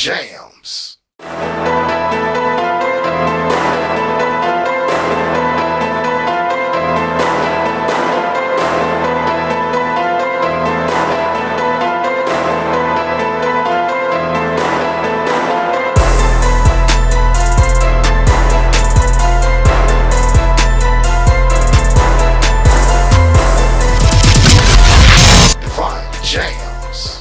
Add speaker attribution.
Speaker 1: jams. Jams.